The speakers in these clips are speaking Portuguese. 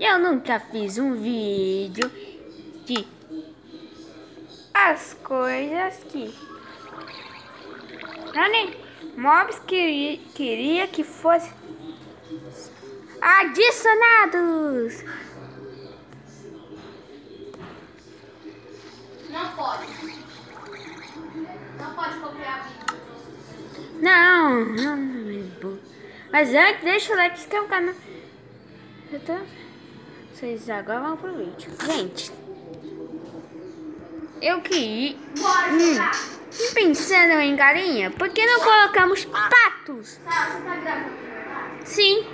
eu nunca fiz um vídeo de as coisas que Nani Mobs queria, queria que fosse adicionados. Não pode. Não pode copiar vídeo. Não, não, não. Mas antes, deixa o like, se inscreve no canal. Então, vocês agora vão pro vídeo. Gente, eu que hum, pensando em galinha, por que não colocamos patos? Tá, tá? Sim.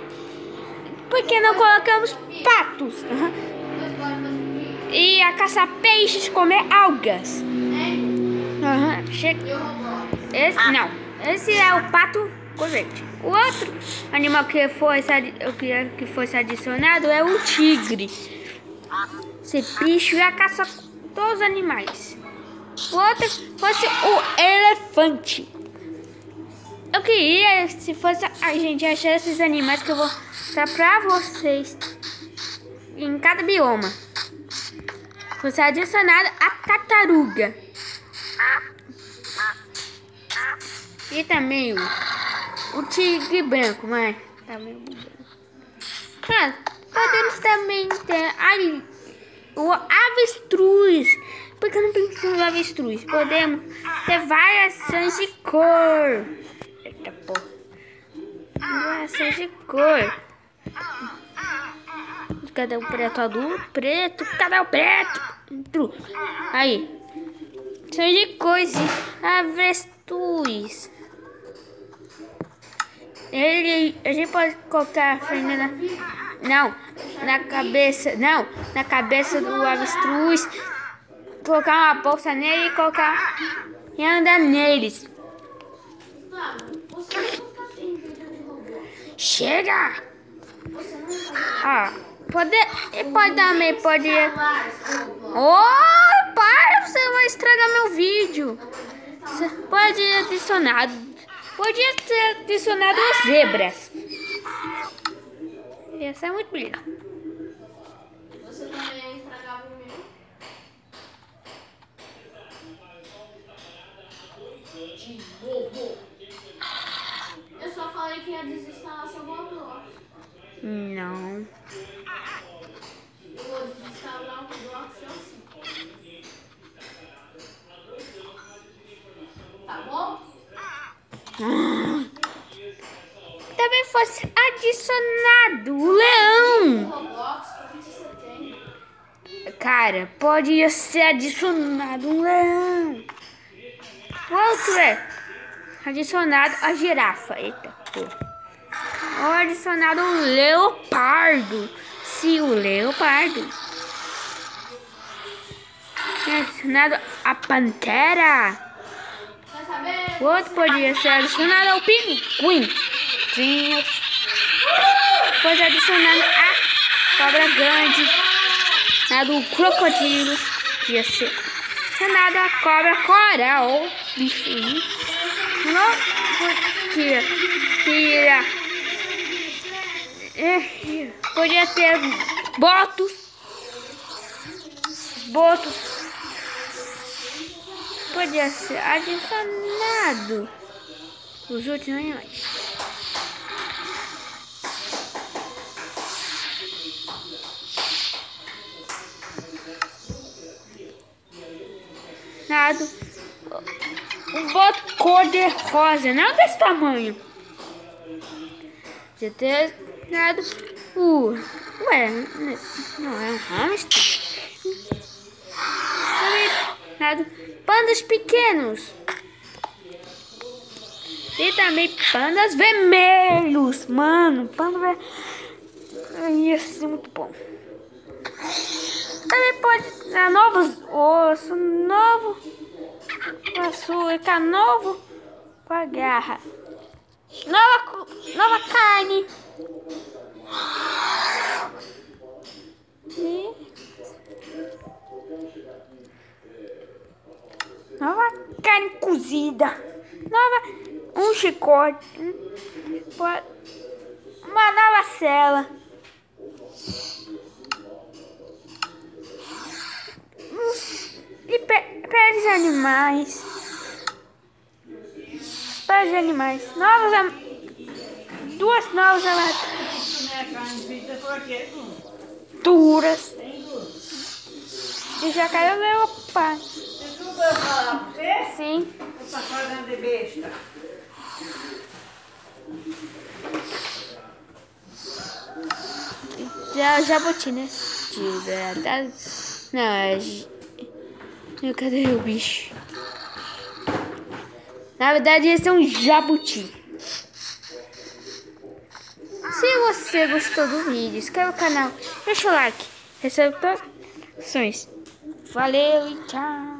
Por que não colocamos patos? Um vídeo. E a caçar peixes, comer algas. Chega. Roblox. Esse, não, esse é o pato corrente. O outro animal que eu queria que fosse adicionado é o tigre. Esse bicho ia caçar todos os animais. O outro fosse o elefante. Eu queria, se fosse a gente achar esses animais que eu vou mostrar pra vocês em cada bioma. Fosse adicionado a tartaruga. E também o, o tigre branco, mas tá meio bugado. Podemos também ter aí o avestruz. Porque eu não pensei no avestruz. Podemos ter variações de cor. Eita porra. Variações de cor. Cadê o preto adulto? Preto, cadê o preto? Aí. São de coisa. Avestruz. Ele, a gente pode colocar a frente na, não, na cabeça, não, na cabeça do avestruz, colocar uma bolsa nele e colocar e andar neles. Chega! Ah, pode, pode também, pode... Oh, para, você vai estragar meu vídeo. Você pode adicionar, podia ter adicionado zebras. Ia ser muito melhor. Você também estragava o meu. De novo. Eu só falei que ia desinstalar seu Roblox. Não. Eu vou desinstalar o Roblox assim. Tá bom? Também fosse adicionado o leão. Cara, podia ser adicionado um leão. Outro é adicionado a girafa. Eita. Ou adicionado um leopardo. Sim, o leopardo. É Adicionado a pantera. O outro podia ser adicionado ao pinguim. Depois adicionado a cobra grande. A do crocodilo. Podia ser adicionado a cobra coral. Bichinho. Não podia ter. É, podia ter botos. Botos. Podia ser adicionado os últimos animais. Nada. Um boto cor de rosa, não desse tamanho. Podia ter nada. Uh, ué, não é um hamster? Nada. Pandas pequenos. E também pandas vermelhos. Mano, panda vermelho. Ia ser muito bom. Também pode dar novos ossos, novo açúcar, novo com a garra. Nova, nova carne. cozida. Nova, um chicote. Uma nova cela. E pés de animais. Pés de animais. Novos am Duas novas amaturas. E já caiu meu pai. Desculpa eu falar pra você? Sim. Eu tô fazendo de besta. Já jabuti, né? De, tá, não, é. Cadê o bicho? Na verdade, esse é um jabuti. Se você gostou do vídeo, inscreva no canal, deixa o like, receba notificações. Valeu e tchau.